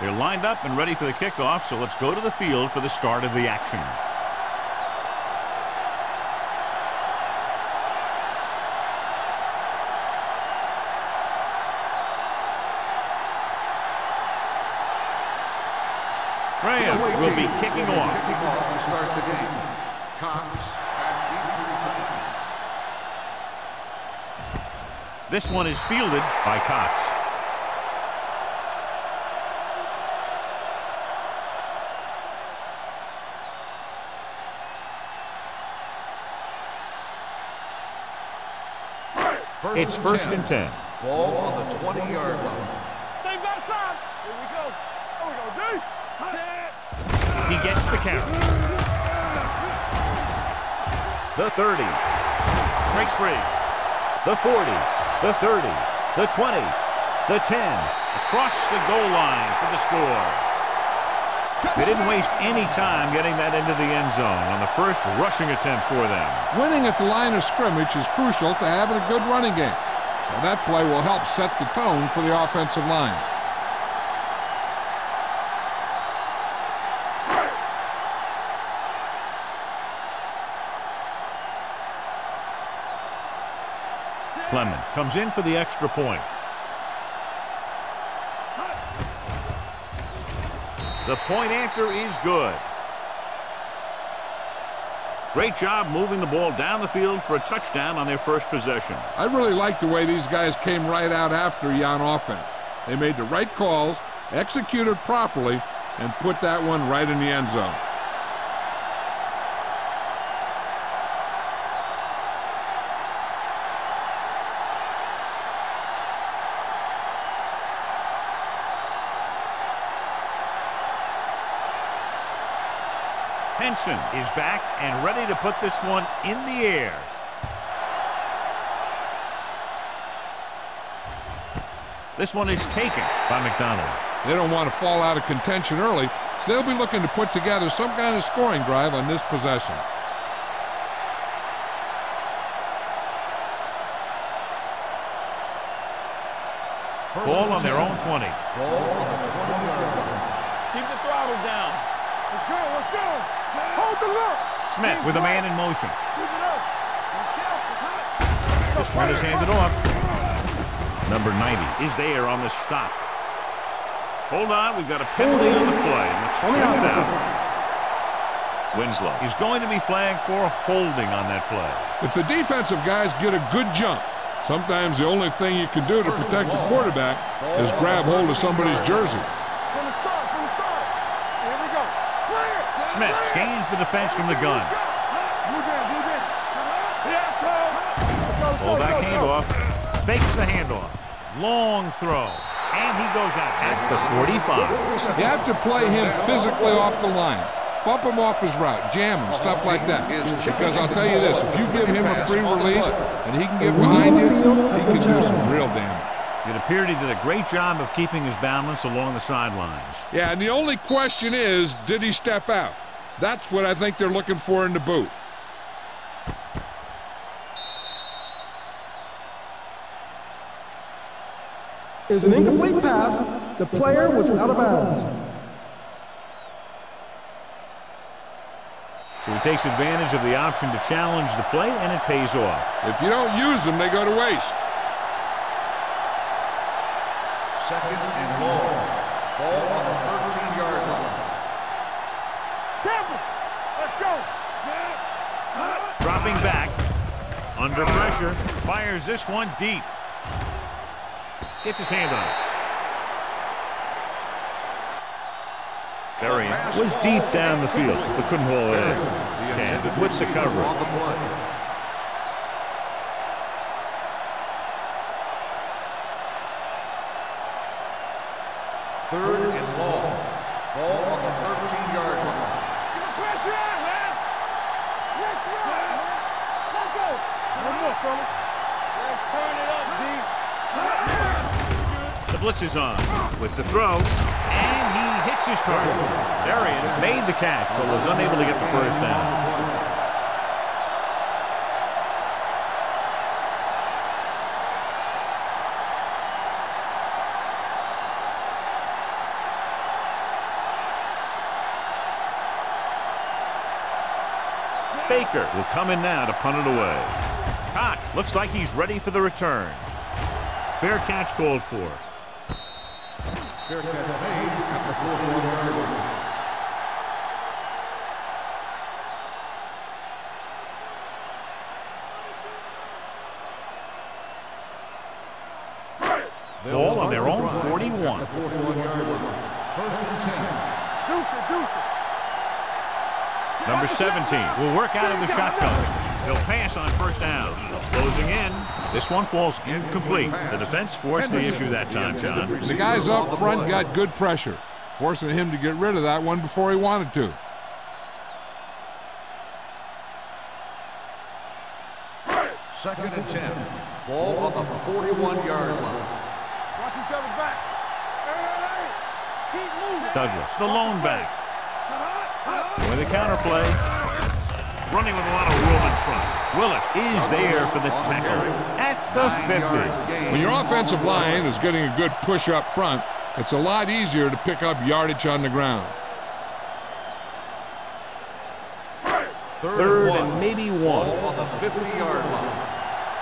They're lined up and ready for the kickoff, so let's go to the field for the start of the action. Graham will be kicking off. Kicking off to start the game. Cox. This one is fielded by Cox. It's first and 10. Ball on the 20-yard line. Stay back side. Here we go. Here we go, D. He gets the count. The 30. Breaks free. The 40. The 30. The 20. The 10. Across the goal line for the score. They didn't waste any time getting that into the end zone on the first rushing attempt for them. Winning at the line of scrimmage is crucial to having a good running game. Now that play will help set the tone for the offensive line. Clement comes in for the extra point. The point after is good. Great job moving the ball down the field for a touchdown on their first possession. I really like the way these guys came right out after you on offense. They made the right calls, executed properly, and put that one right in the end zone. Henson is back and ready to put this one in the air. This one is taken by McDonald. They don't want to fall out of contention early, so they'll be looking to put together some kind of scoring drive on this possession. First Ball on their own 20. Ball on the 20-yard line. Keep the throttle down. Let's go. Let's go. Hold. Smith with a man in motion. Keep it up. Be careful. This one is handed off. Number 90 is there on the stop. Hold on, we've got a penalty on the play. Let's check it out. Winslow is going to be flagged for holding on that play. If the defensive guys get a good jump, sometimes the only thing you can do to protect the quarterback is grab hold of somebody's jersey. From the start. From the start. Here we go. Play it. Smith scans the defense from the gun. Move in. Move in. Yeah, go. Let's go. Full Let's back go, let's go. handoff. Fakes the handoff. Long throw. And he goes out at the 45. You have to play him physically off the line. Bump him off his route, jam him, stuff like that. Because I'll tell you this, if you give him a free release and he can get behind you, he can do some real damage. It appeared he did a great job of keeping his balance along the sidelines. Yeah, and the only question is, did he step out? That's what I think they're looking for in the booth. is an incomplete pass. The player was out of bounds. So he takes advantage of the option to challenge the play, and it pays off. If you don't use them, they go to waste. Second and long. Ball on the 13-yard line. Careful. Let's go. Dropping back. Under pressure. Fires this one deep. Gets his hand on it. Varian was deep down the field, but couldn't haul it in. Can with the receiver on the coverage. on with the throw, and he hits his target. Marion made the catch, but was unable to get the first down. Baker will come in now to punt it away. Cox looks like he's ready for the return. Fair catch called for. Fair catch made at the 41-yard line. Ball on their own 41. 41-yard line. First and 10. Deuce it, deuce it. Number 17 will work out of the shotgun. He'll pass on first down. Closing in. This one falls incomplete. The defense forced the issue that time, John. The guys up front got good pressure, forcing him to get rid of that one before he wanted to. Second and 10. Ball on the 41-yard line. Watch each other back. Hey, keep moving. Douglas, the lone back. With a counterplay. Running with a lot of room in front. Willis is there for the tackle at the 50. When your offensive line is getting a good push up front, it's a lot easier to pick up yardage on the ground. Third one. and maybe Ball one. on the 50-yard line.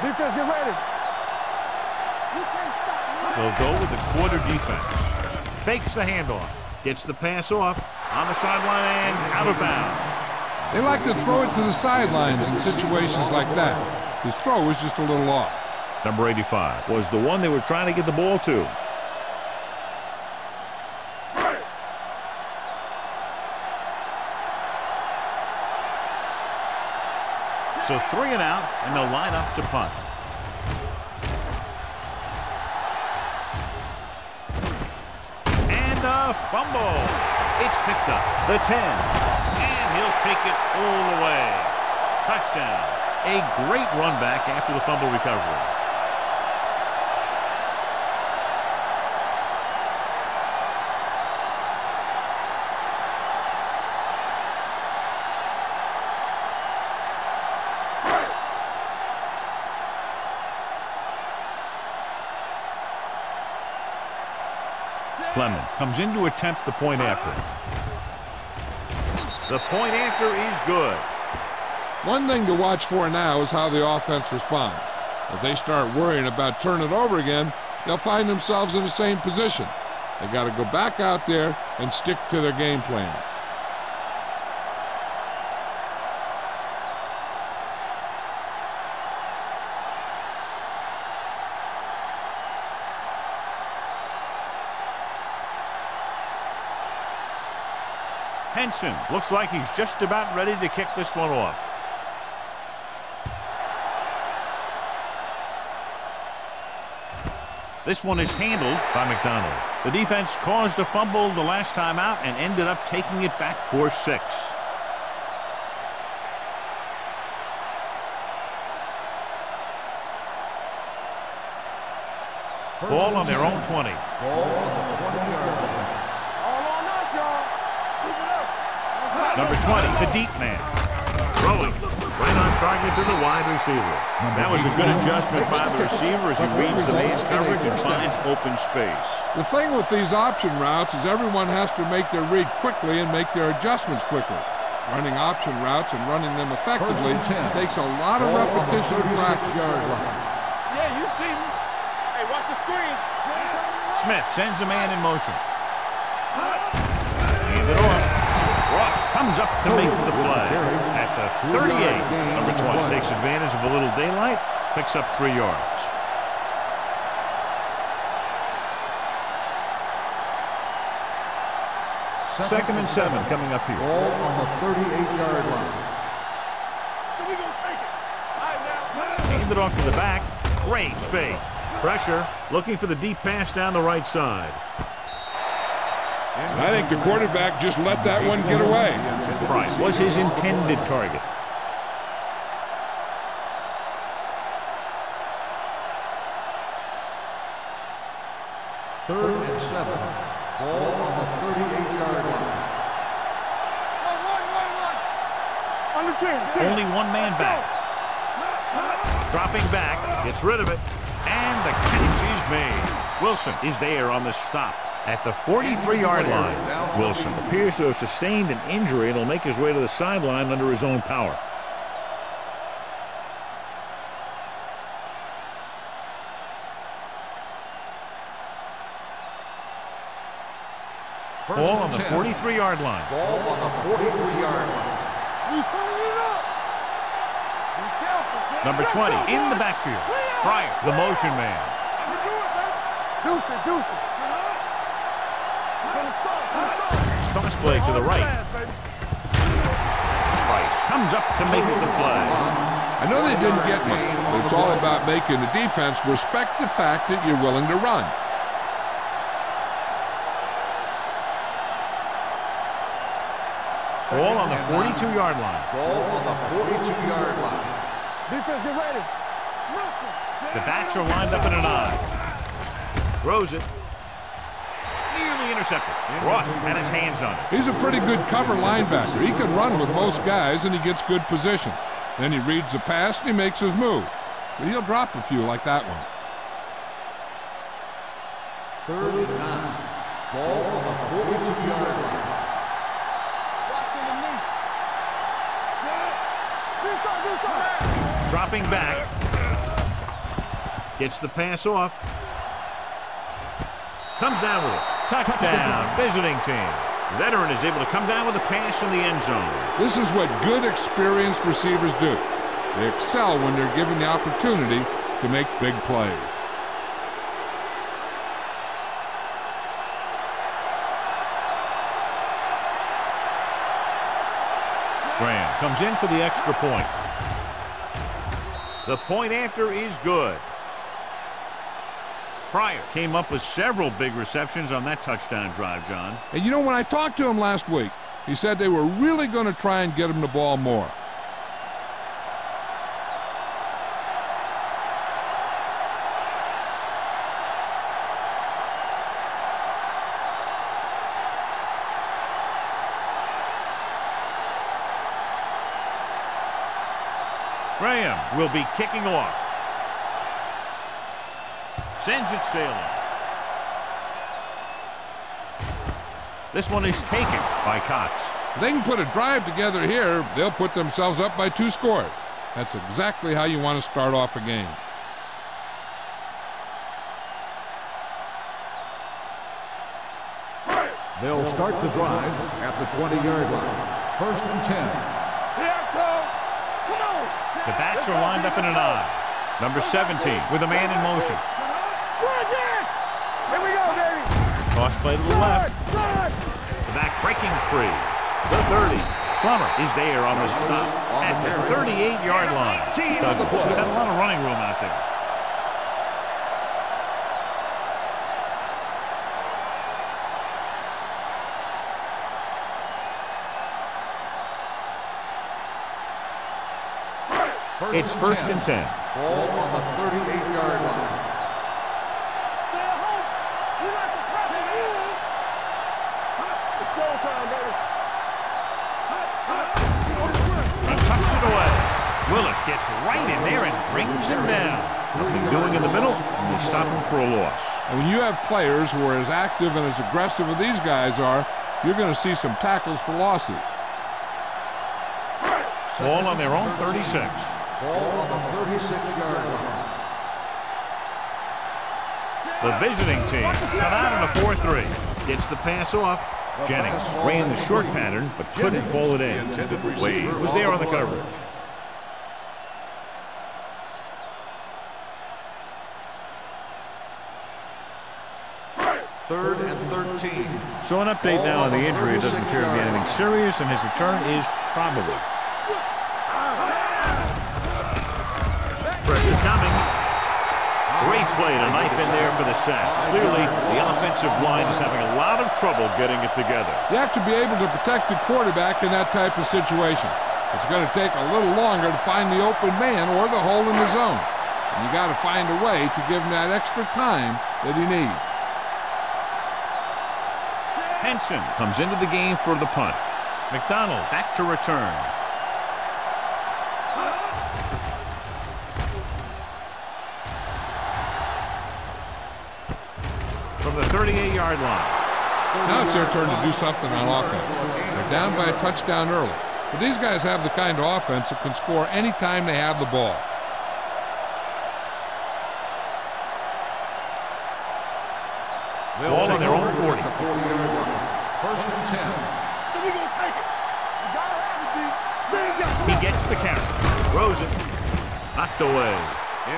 Defense, get ready. You can't stop. They'll go with the quarter defense. Fakes the handoff. Gets the pass off on the sideline and out of bounds. They like to throw it to the sidelines in situations like that. His throw was just a little off. Number 85 was the one they were trying to get the ball to. So three and out, and they'll line up to punt. And a fumble. It's picked up. The 10. He'll take it all the way. Touchdown. A great run back after the fumble recovery. Clement comes in to attempt the point after. The point after is good. One thing to watch for now is how the offense responds. If they start worrying about turning it over again, they'll find themselves in the same position. They got to go back out there and stick to their game plan. Looks like he's just about ready to kick this one off. This one is handled by McDonald. The defense caused a fumble the last time out and ended up taking it back for six. Ball on their own 20. Ball on the 20-yard line. All on us, y'all. Keep it up. Number 20, the deep man. Throwing right on target to the wide receiver. That was a good adjustment by the receiver as he reads the man's coverage and finds open space. The thing with these option routes is everyone has to make their read quickly and make their adjustments quickly. Running option routes and running them effectively First and 10. takes a lot of Ball on the repetition and practice. 36-yard line. Yeah, you see me. Hey, watch the screen. Smith sends a man in motion. Comes up to make the play at the 38. Number 20 takes advantage of a little daylight, picks up three yards. Second and seven coming up here. Ball on the 38-yard line. So we gonna take it. All right, now. Hand it off to the back. Great fake. Pressure, looking for the deep pass down the right side. I think the quarterback just let that one get away. Price was his intended target. Third and seven. Ball on the 38-yard line. Run, run, run, run. Under 10, 10. Only one man back. Dropping back, gets rid of it, and the catch is made. Wilson is there on the stop at the 43-yard line. Wilson appears to have sustained an injury and will make his way to the sideline under his own power. First Ball on the 43-yard line. Ball on the 43-yard line. Number 20 in the backfield. Bryant, the motion man. Deuce it, deuce it. Start. Play to the right. Price comes up to make the play. I know they didn't get much, but it's all about making the defense respect the fact that you're willing to run. Ball on the 42-yard line. Ball on the 42-yard line. Defense, get ready. The backs are lined up in an I. Throws it. Nearly intercepted. Ross had his hands on it. He's a pretty good cover linebacker. He can run with most guys, and he gets good position. Then he reads the pass, and he makes his move. But he'll drop a few like that one. Third and nine. Ball on the 42-yard line. The knee. This side, this side. Dropping back. Gets the pass off. Comes down with it. Touchdown, visiting team. Veteran is able to come down with a pass in the end zone. This is what good, experienced receivers do. They excel when they're given the opportunity to make big plays. Graham comes in for the extra point. The point after is good. Pryor came up with several big receptions on that touchdown drive, John. And you know, when I talked to him last week, he said they were really going to try and get him the ball more. Graham will be kicking off. Sends it sailing. This one is taken by Cox. If they can put a drive together here, they'll put themselves up by two scores. That's exactly how you want to start off a game. They'll start the drive at the 20-yard line. First and 10. Here I come. Come on. The backs are lined up in an I. Number 17 with a man in motion. Run, Here we go, baby. Toss play to the left. Run. The back breaking free. The 30. Plummer is there on the stop at the 38-yard line. Douglas has had a lot of running room out there. It's first and 10. Ball on the 38-yard Willis gets right in there and brings him down. Nothing doing in the middle, and they stop him for a loss. And when you have players who are as active and as aggressive as these guys are, you're going to see some tackles for losses. Ball on their own 36. Ball on the 36-yard line. The visiting team come out in a 4-3. Gets the pass off. Jennings ran the short pattern, but couldn't pull it in. Wade was there on the coverage. Third and 13. So an update now on the injury. It doesn't appear to be anything serious, and his return is probable. Pressure coming. Great play to knife in there for the sack. Clearly, the offensive line is having a lot of trouble getting it together. You have to be able to protect the quarterback in that type of situation. It's going to take a little longer to find the open man or the hole in the zone. And you got to find a way to give him that extra time that he needs. Henson comes into the game for the punt. McDonald back to return. From the 38-yard line. Now it's their turn to do something on offense. They're down by a touchdown early. But these guys have the kind of offense that can score anytime they have the ball.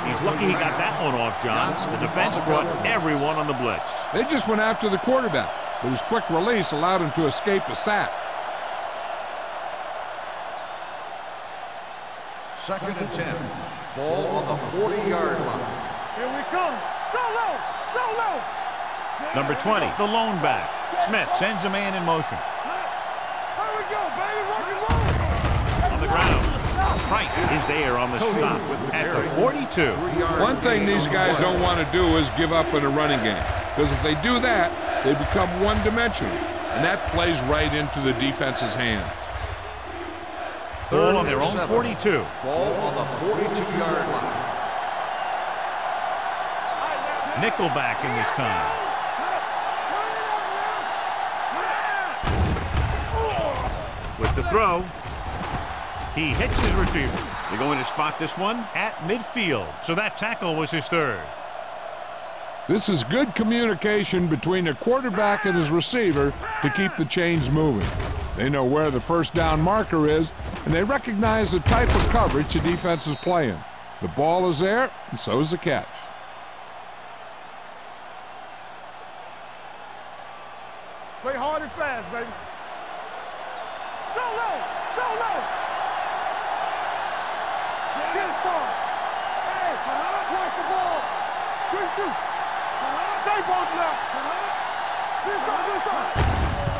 He's lucky he got that one off, John. The defense brought everyone on the blitz. They just went after the quarterback, but his quick release allowed him to escape a sack. Second and 10. Ball on the 40-yard line. Here we come. So low. So low. Number 20, the lone back. Smith sends a man in motion. Price is there on the stop at the 42. One thing these guys don't want to do is give up in a running game. Because if they do that, they become one-dimensional. And that plays right into the defense's hand. Third on their own 42. Ball on the 42-yard line. Nickelback in this time. With the throw, he hits his receiver. They're going to spot this one at midfield. So that tackle was his third. This is good communication between the quarterback and his receiver to keep the chains moving. They know where the first down marker is, and they recognize the type of coverage the defense is playing. The ball is there, and so is the catch. Play hard and fast, baby. So low. So low. Get it far. Hey, watch the ball. Good shoot. Stay both now. This side, this side.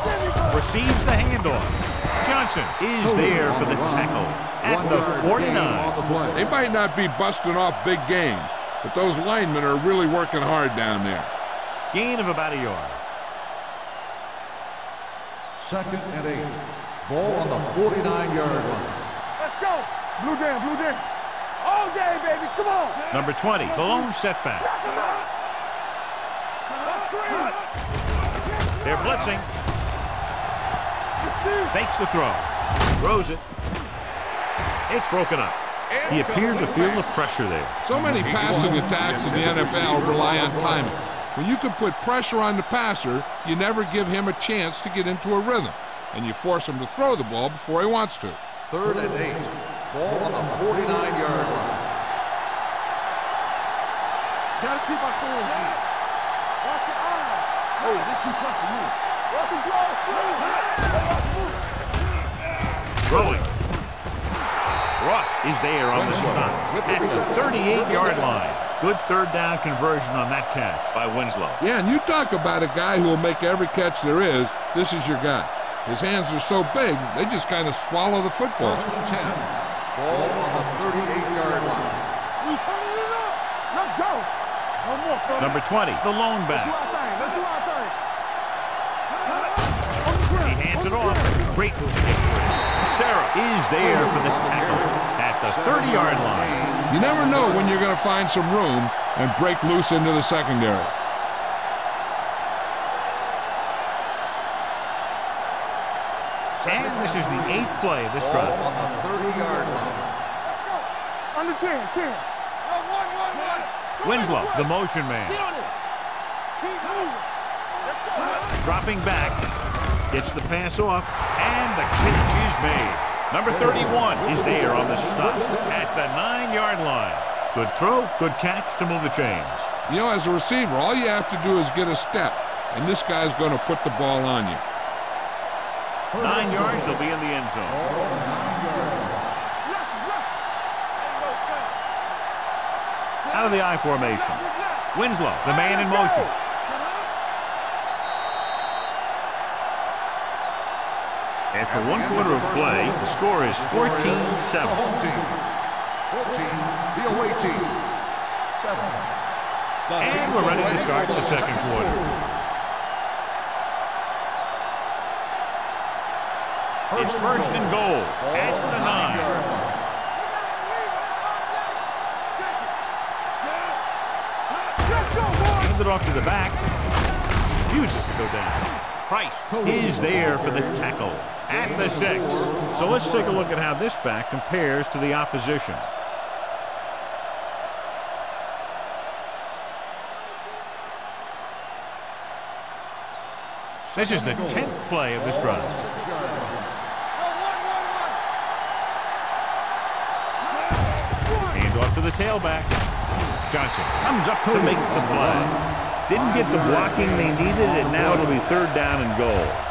There we go. Receives the handoff. Johnson is there for the tackle at the 49. They might be busting off big game, but those linemen are really working hard down there. Gain of about a yard. Second and eight. Ball on the 49-yard line. Let's go. Blue down, blue down. All day, baby. Come on. Number 20, the lone setback. They're blitzing. Fakes the throw. Throws it. It's broken up. He appeared to feel the pressure there. So many passing attacks in the NFL rely on timing. When you can put pressure on the passer, you never give him a chance to get into a rhythm, and you force him to throw the ball before he wants to. Third and eight. Ball on the 49-yard line. Gotta keep our cool here. Watch your eyes. Oh, this is too tough for you. Walk Throwing. Ross is there on the stop at the 38-yard line. Good third down conversion on that catch by Winslow. Yeah, and you talk about a guy who will make every catch there is. This is your guy. His hands are so big, they just kind of swallow the football. First and 10. Ball on the 38-yard line. We turning it up. Let's go. One more, fella. Number 20, the lone Do back. our thing. Let's do our thing. He hands it off. Great move to get free. Sarah is there for the tackle at the 30-yard line. You never know when you're going to find some room and break loose into the secondary. And this is the eighth play of this drive. on the 30-yard line. Under 10, 10. One, one, one. Winslow, the motion man. Get on it. Keep moving. Let's go. Dropping back, gets the pass off, and the catch is made. Number 31 is there on the stop at the nine-yard line. Good throw, good catch to move the chains. You know, as a receiver, all you have to do is get a step, and this guy's going to put the ball on you. Nine yards, they'll be in the end zone. Out of the I formation. Winslow, the man in motion. After one quarter of play, the score is 14-7. The home team. 14. The away team. 7. And we're ready to start the second quarter. It's first and goal at the nine. Handed off to the back. Refuses to go down. Price is there for the tackle at the six. So let's take a look at how this back compares to the opposition. This is the 10th play of this drive. off to the tailback. Johnson comes up to make the play. Didn't get the blocking they needed, and now it'll be third down and goal.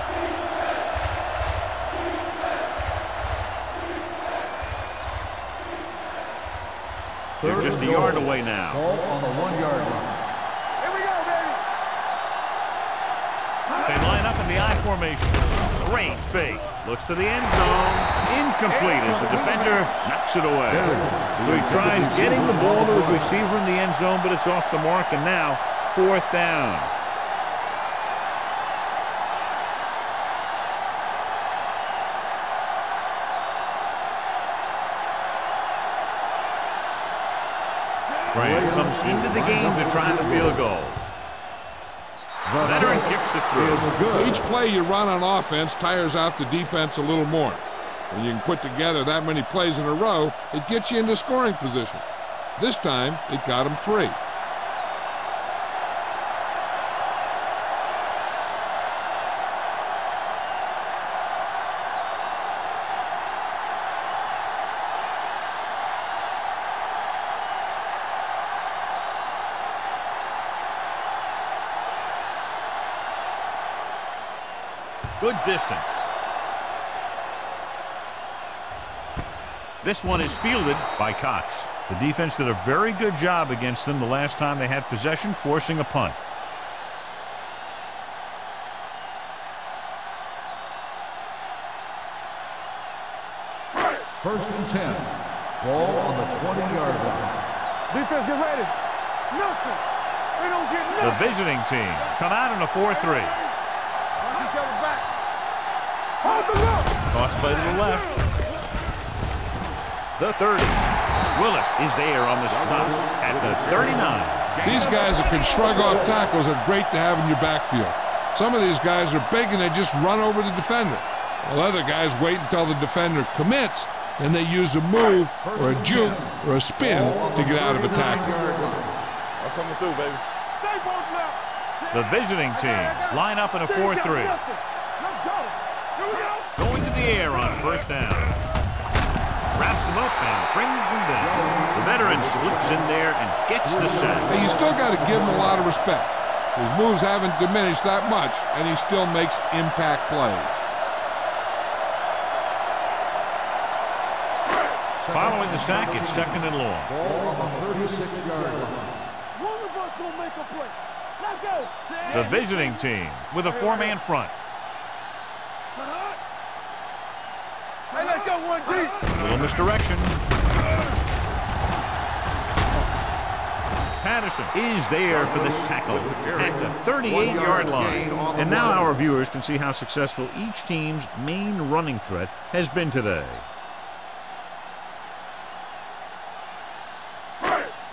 They're just a yard away now. Ball on the one-yard line. Here we go, baby. They line up in the I formation. Great fake. Looks to the end zone. Incomplete as the defender knocks it away. So he tries getting the ball to his receiver in the end zone, but it's off the mark, and now fourth down. Bryant comes into the game to try the field goal. Veteran kicks it through. Each play you run on offense tires out the defense a little more. When you can put together that many plays in a row, it gets you into scoring position. This time, it got him three. Distance. This one is fielded by Cox. The defense did a very good job against them the last time they had possession, forcing a punt. First and 10. Ball on the 20-yard line. Defense, get ready. Nothing. They don't get nothing. The nothing. visiting team come out in a 4-3. Watch each other back. Hold the look. Toss play to the left. The 30. Willis is there on the stop at the 39. These guys that can shrug off tackles are great to have in your backfield. Some of these guys are big and they just run over the defender. While other guys wait until the defender commits and they use a move or a juke or a spin to get out of a tackle. I'm coming through, baby. Stay both left. The visiting team line up in a 4-3. Let's go. Here we go. Going to the air on first down. Wraps him up and brings him down. The veteran slips in there and gets the sack. Hey, you still got to give him a lot of respect. His moves haven't diminished that much, and he still makes impact plays. Following the sack, it's second and long. Ball on the 36-yard line. One of us gonna make a play. Let's go. The visiting team with a four-man front. Hey, let's go. Little misdirection. Patterson is there for the tackle at the 38-yard line. And now our viewers can see how successful each team's main running threat has been today.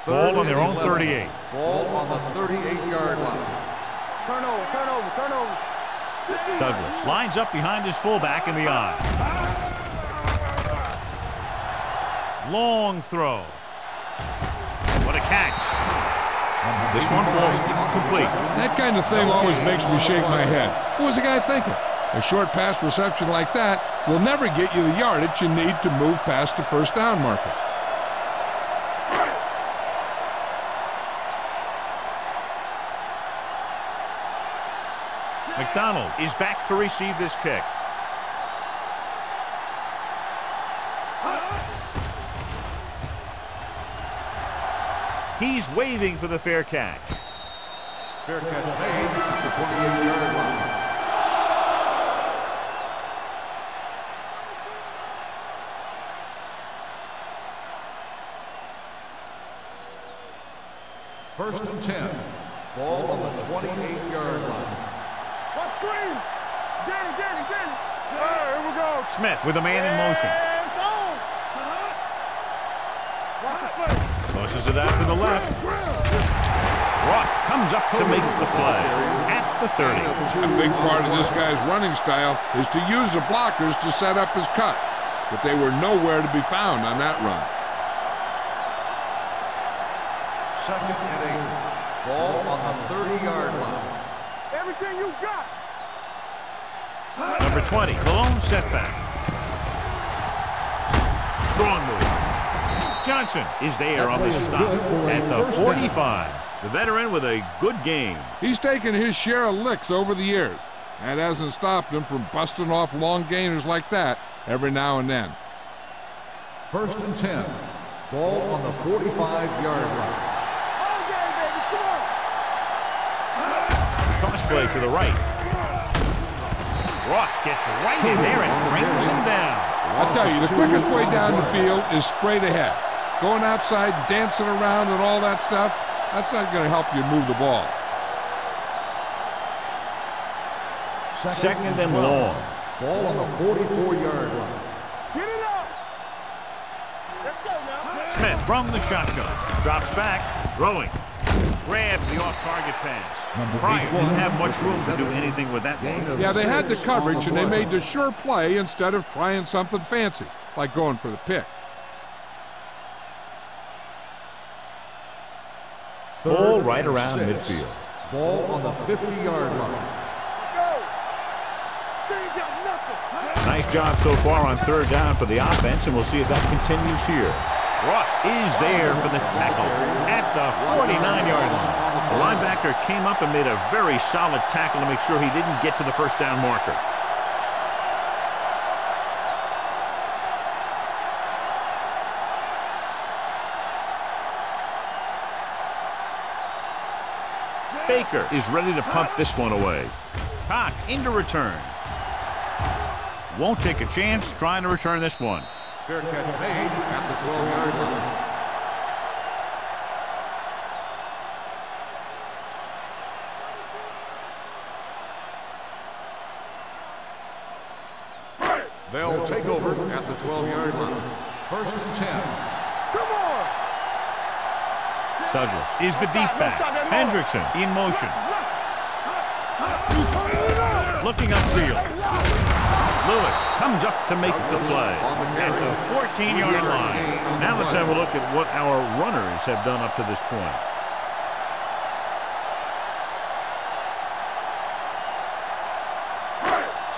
Ball on their own 38. Ball on the 38-yard line. Turnover, turnover, turnover. Douglas lines up behind his fullback in the I. Long throw. What a catch. This one falls incomplete. That kind of thing always makes me shake my head. What was the guy thinking? A short pass reception like that will never get you the yardage you need to move past the first down marker. McDonald is back to receive this kick. He's waving for the fair catch. Fair catch made at the 28-yard line. First and 10. Ball on the 28-yard line. What screen? Danny, Danny, Danny. Hey, here we go. Smith with a man in motion. It's on. Watch the play. Tosses it out to the left. Ross comes up to make the play at the 30. A big part of this guy's running style is to use the blockers to set up his cut, but they were nowhere to be found on that run. Second and eight. Ball on the 30-yard line. Everything you've got. Number 20, Cologne setback. Strong move. Johnson is there on the stop at the 45. The veteran with a good game. He's taken his share of licks over the years. That hasn't stopped him from busting off long gainers like that every now and then. First and 10. Ball on the 45-yard line. Crossplay to the right. Ross gets right in there and brings him down. I tell you, the quickest way down the field is straight ahead. Going outside, dancing around and all that stuff, that's not going to help you move the ball. Second and long. Ball on the 44-yard line. Get it up. Let's go now. Smith from the shotgun. Drops back. Throwing. Grabs the off-target pass. Bryant didn't have much room to do anything with that one. Yeah, they had the coverage and they made the sure play instead of trying something fancy, like going for the pick. Ball right around Six. midfield. Ball on the 50-yard line. Let's go. They ain't got nothing. Nice job so far on third down for the offense, and we'll see if that continues here. Ross is there for the tackle at the 49 yards. The linebacker came up and made a very solid tackle to make sure he didn't get to the first down marker. Baker is ready to pump this one away. Cox into return. Won't take a chance trying to return this one. Fair catch made at the 12-yard line. They'll take over at the 12-yard line. First and 10. Come on. Douglas is the deep back. Hendrickson in motion. Looking upfield. Lewis comes up to make the play at the 14-yard line. Now let's have a look at what our runners have done up to this point.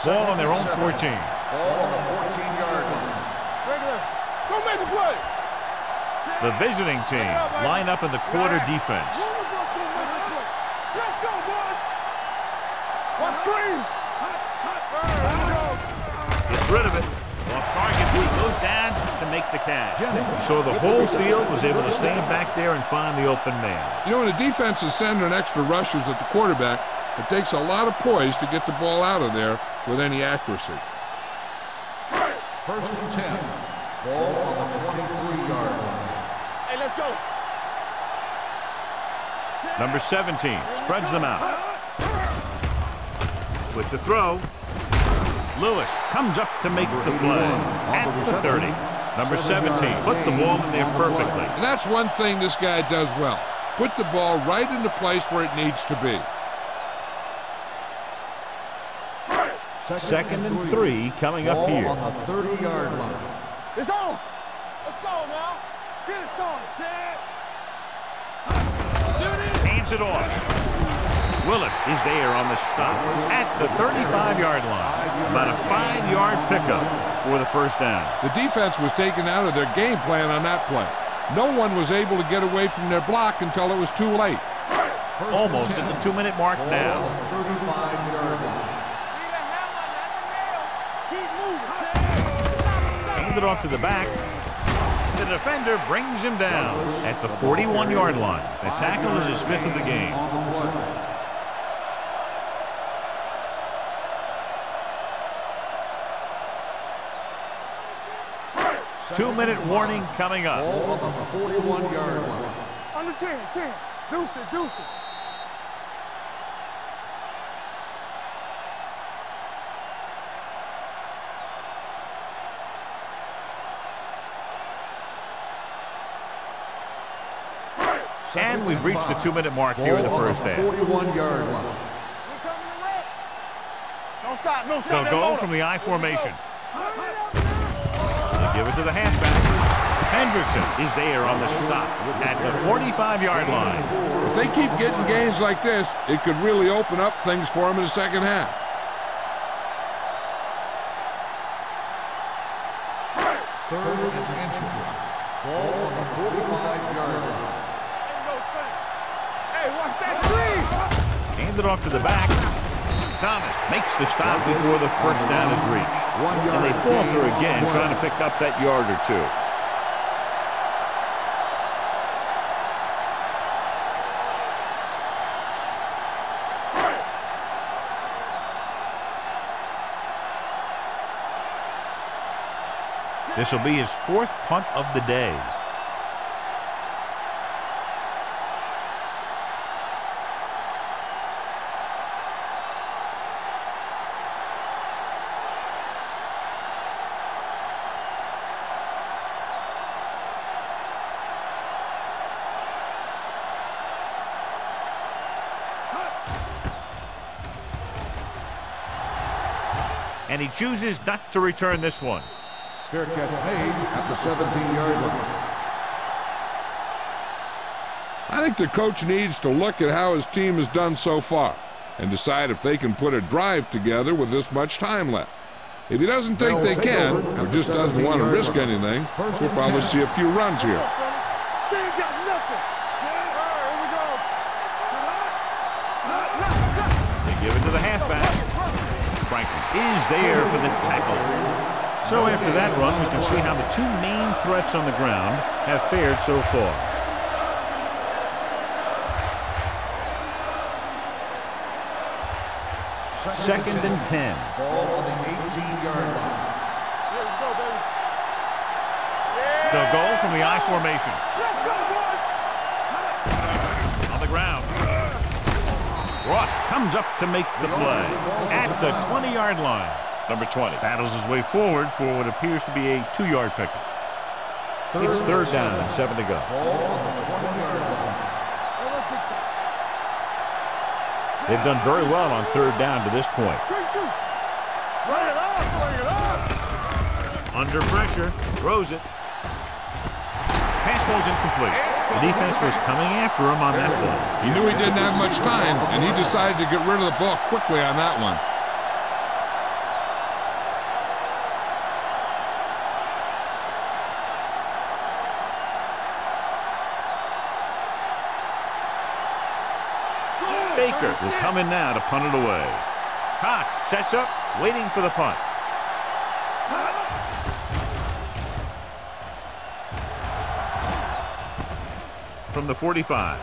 Ball on their own 14. Ball on the 14-yard line. Regular. Go make a play. The visiting team line up in the quarter defense. Let's go, boys. Watch screen. Gets rid of it. Off target, he goes down to make the catch. So the whole field was able to stand back there and find the open man. You know, when the defense is sending extra rushers at the quarterback, it takes a lot of poise to get the ball out of there with any accuracy. First and 10. Ball on the 23-yard line. Hey, let's go. Number 17 spreads them out. With the throw, Lewis comes up to make the play at the 30. Number 17 put the ball in there perfectly. And that's one thing this guy does well. Put the ball right in the place where it needs to be. Second and three coming up here. on the 30-yard line. It's on. Let's go now. Get it on. Set. Hands it off. Willis is there on the stop at the 35-yard line. About a five-yard pickup for the first down. The defense was taken out of their game plan on that play. No one was able to get away from their block until it was too late. First Almost at the two-minute mark now. on 35-yard line. Keep moving. Hand it off to the back. The defender brings him down at the 41-yard line. The tackle is his fifth of the game. On the play. Two-minute warning coming up. Ball on the 41-yard line. Under 10, 10. Deuce it, deuce it. And we've reached the two-minute mark here in the first half. 41-yard line. We coming to wreck. Don't stop, no stop. They'll go from the I formation. They give it to the halfback. Hendrickson is there on the stop at the 45-yard line. If they keep getting gains like this, it could really open up things for them in the second half. Off to the back. Thomas makes the stop before the first down is reached. And they falter again, trying to pick up that yard or two. This will be his fourth punt of the day. He chooses not to return this one. Fair catch made at the 17-yard line. I think the coach needs to look at how his team has done so far and decide if they can put a drive together with this much time left. If he doesn't think they can, or just doesn't want to risk anything, we'll probably see a few runs here. Is there for the tackle. So after that run, we can see how the two main threats on the ground have fared so far. Second and 10. Ball on the 18-yard line. Let's go, baby. The goal from the I formation. Ross comes up to make the play at the 20-yard line. Number 20 battles his way forward for what appears to be a two-yard pickup. It's third down seven to go. Ball on the 20-yard line. They've done very well on third down to this point. Under pressure, throws it. Pass ball's incomplete. The defense was coming after him on that play. He knew he didn't have much time, and he decided to get rid of the ball quickly on that one. Baker will come in now to punt it away. Cox sets up, waiting for the punt. From the 45.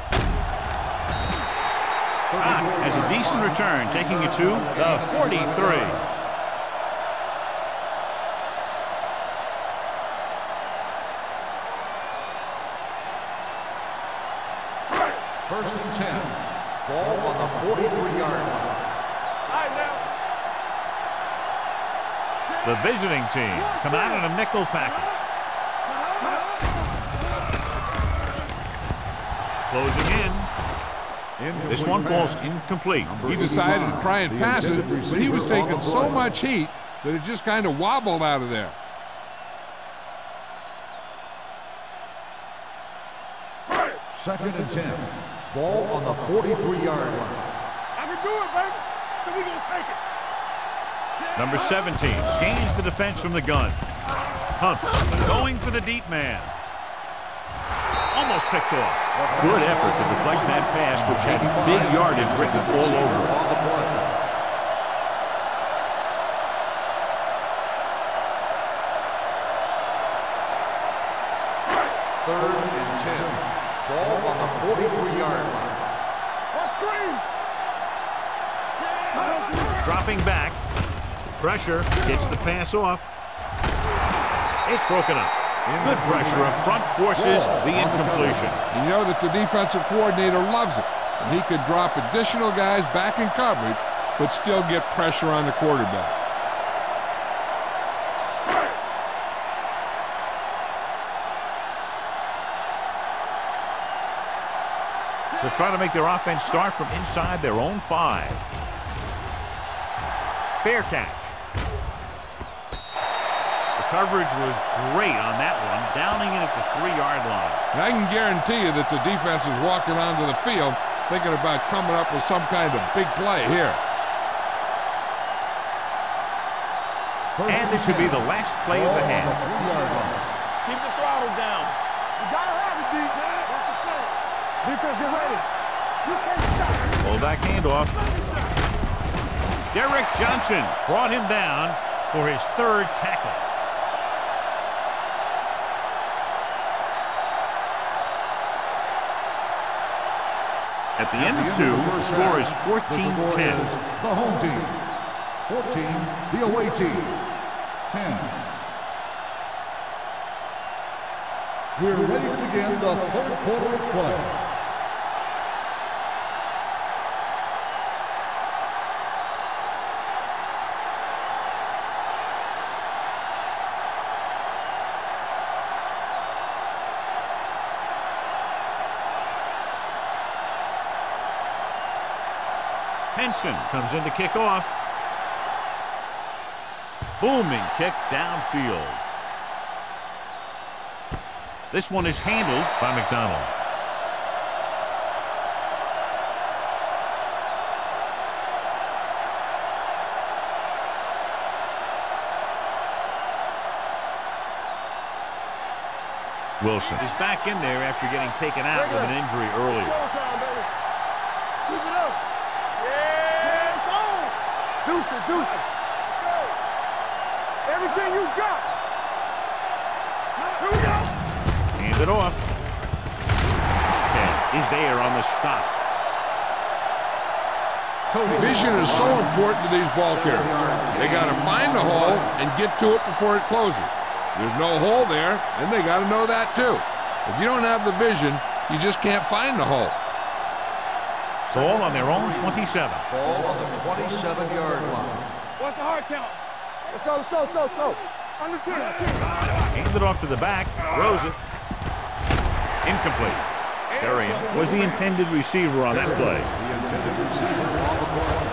Cox has a decent return, taking it to the 43. First and 10. Ball on the 43-yard line. All right, now. The visiting team come out in a nickel package. Closing in. This one falls incomplete. He decided to try and pass it, but he was taking so much heat that it just kind of wobbled out of there. Second and 10. Ball on the 43-yard line. I can do it, baby. So we gonna take it. Number 17 scans the defense from the gun. Humps going for the deep man. Almost picked off. Good effort to deflect that pass, which had big yardage written all over it. On the play. Third and 10. Ball on the 43-yard line. What screen? Dropping back. Pressure gets the pass off. It's broken up. Good pressure up front forces the incompletion. You know that the defensive coordinator loves it, and he could drop additional guys back in coverage, but still get pressure on the quarterback. They're trying to make their offense start from inside their own five. Fair catch. The coverage was great on that one, downing it at the three-yard line. And I can guarantee you that the defense is walking onto the field thinking about coming up with some kind of big play here. First And this should be the last play of the oh, Ball on half. the three-yard line. Keep the throttle down. Defense, get ready. You can't stop. Pull back handoff. Derek Johnson brought him down for his third tackle. At the end of two, the score is 14-10. The home team. 14, the away team. 10. We're ready to begin the third quarter of play. Comes in to kick off. Booming kick downfield. This one is handled by McDonald. Wilson is back in there after getting taken out with an injury earlier. Showtime, baby. Keep it up. Yeah. It's on. Deuce it, deuce it. Everything you got. Here we go. Hand it off. Ken is there on the stop. Vision is so important to these ball carriers. They got to find the hole and get to it before it closes. There's no hole there, and they got to know that too. If you don't have the vision, you just can't find the hole. Ball on their own 27. Ball on the 27-yard line. What's the hard count? Let's go, let's go, let's go, let's go. Under 10. Hand it off to the back. Throws it. Incomplete. Darian was the intended receiver on that play. The intended receiver on the play.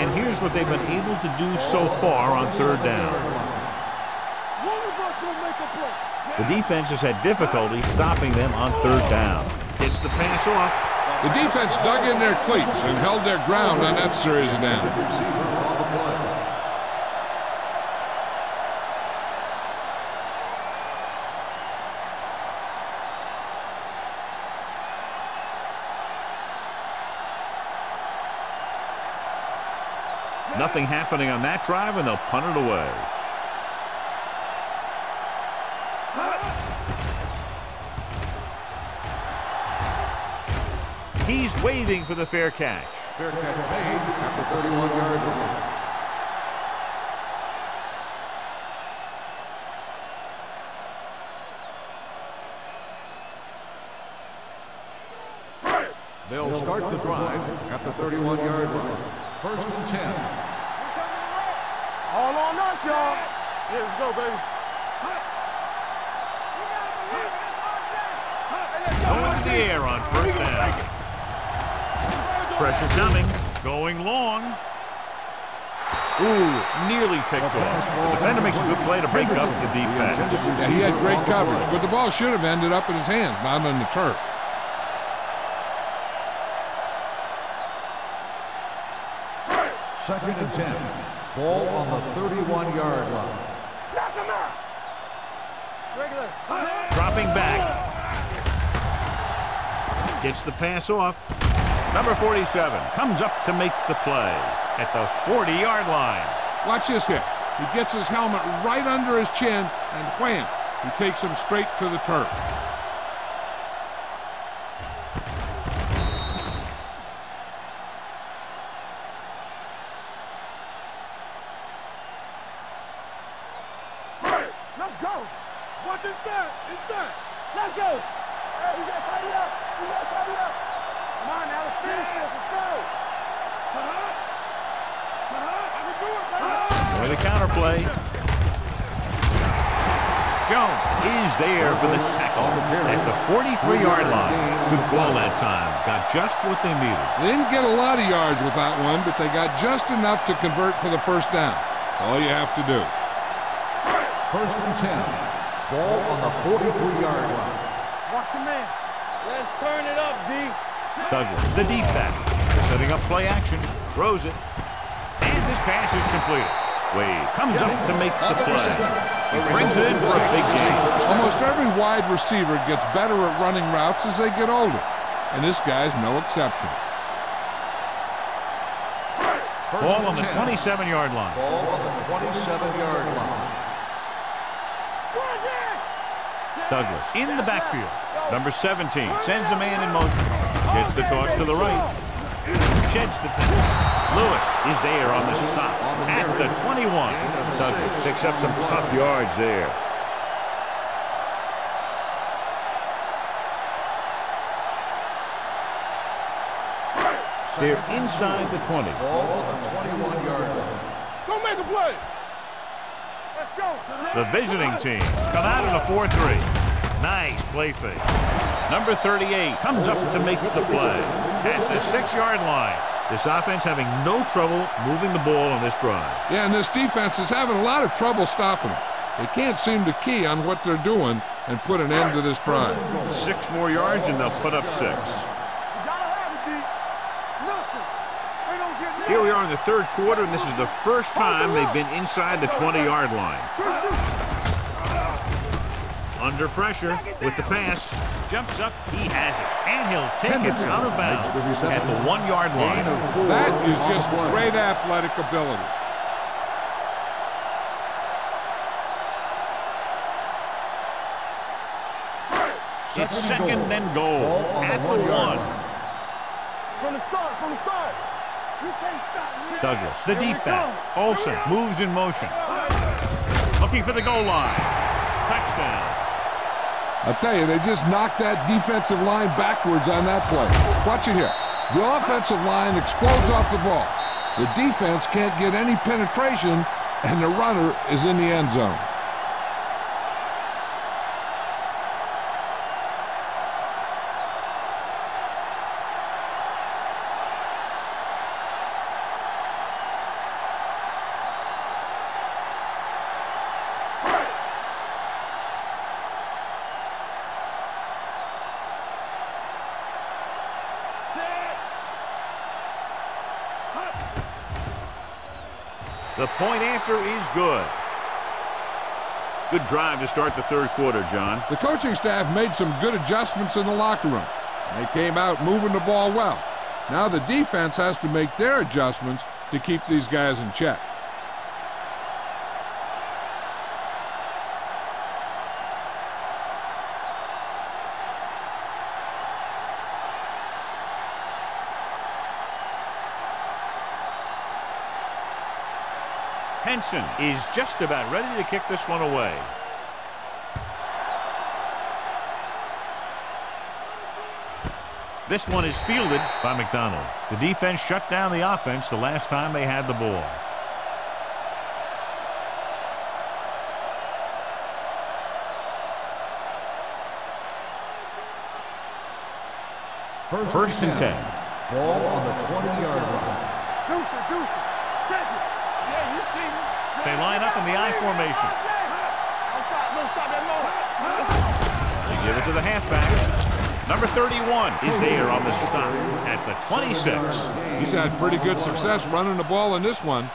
And here's what they've been able to do so far on third down. One of us will make a play. The defense has had difficulty stopping them on third down. Gets the pass off. The defense dug in their cleats and held their ground on that series of downs. Receiver on the play. Nothing happening on that drive, and they'll punt it away. He's waiting for the fair catch. Fair catch made at the 31-yard line. They'll start the drive at the 31-yard line. First and 10. All on us, y'all. Here we go, baby. Going to the air on first down. Pressure coming. Going long. Ooh, nearly picked off. The defender makes a good play to break up the deep pass. Yeah, he had great coverage, but the ball should have ended up in his hands, not on the turf. Second and 10. Ball on the 31-yard line. Knock him out. Regular. Dropping back. Gets the pass off. Number 47 comes up to make the play at the 40-yard line. Watch this hit. He gets his helmet right under his chin, and wham, he takes him straight to the turf. They needed. They didn't get a lot of yards with that one, but they got just enough to convert for the first down. That's all you have to do. First and 10. Ball on the 43-yard line. Watch your man. Let's turn it up, D. Douglas, the deep back, setting up play action, throws it, and And this pass is completed. Wade comes up to make the play. He brings it in for a big gain. Almost every wide receiver gets better at running routes as they get older, and this guy's no exception. Ball on the 27-yard line. Ball on the 27-yard line. Douglas in the backfield. Number 17 sends a man in motion. Gets the toss to the right. Sheds the tackle. Lewis is there on the stop at the 21. Douglas picks up some tough yards there. They're inside the 20. Ball on the 21-yard line. Don't make a play. Let's go. The visiting team come out in a 4-3. Nice play fake. Number 38 comes up to make the play at the six-yard line. This offense having no trouble moving the ball on this drive. Yeah, and this defense is having a lot of trouble stopping them. They can't seem to key on what they're doing and put an end to this drive. Six more yards and they'll put up six. You gotta have it, D. Nothing. They don't get nothing. Here we are in the third quarter, and this is the first time they've been inside the 20-yard line. Under pressure with the pass. Jumps up, he has it. And he'll take it out of bounds at the one-yard line. That is just great athletic ability. It's second and goal at the one. From the start, from the start. You can't stop me. Douglas, the Here deep back. go. Olsen moves in motion. Looking for the goal line. Touchdown. I'll tell you, they just knocked that defensive line backwards on that play. Watch it here. The offensive line explodes off the ball. The defense can't get any penetration, and the runner is in the end zone. Good drive to start the third quarter, John. The coaching staff made some good adjustments in the locker room. They came out moving the ball well. Now the defense has to make their adjustments to keep these guys in check. Henson is just about ready to kick this one away. This one is fielded by McDonald. The defense shut down the offense the last time they had the ball. First and 10. Ball on the 20-yard line. Deuce it, deuce it. Check it. Yeah, you see me. They line up in the I formation. Don't stop, don't stop that motor. They give it to the halfback. Number 31 is there on the stop at the 26. He's had pretty good success running the ball in this one.